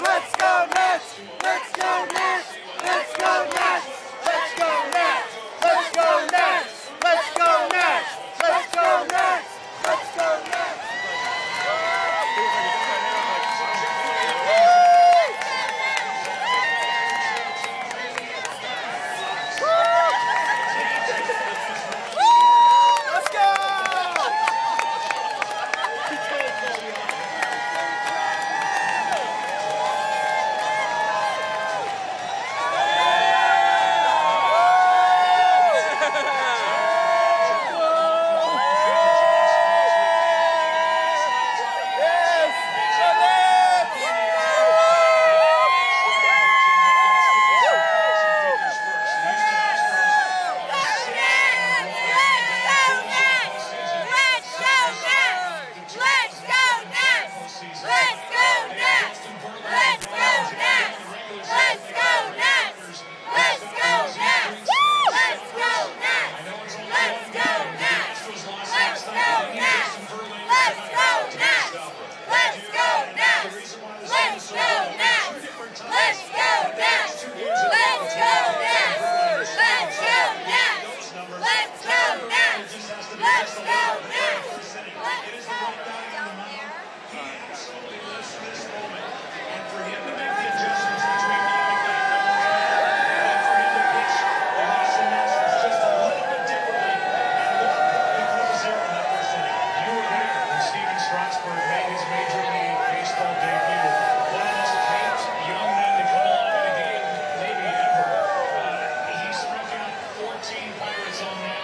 Let's go Nats! Let's go Nats! Let's go Nats! Let's go Let's go. He absolutely this moment. And for him to make game, and for him to pitch the just a little bit differently. First inning. You were there when Strasburg made his major league baseball debut. One of the most famous young men to come in game, maybe ever. He struck out 14 Pirates on that.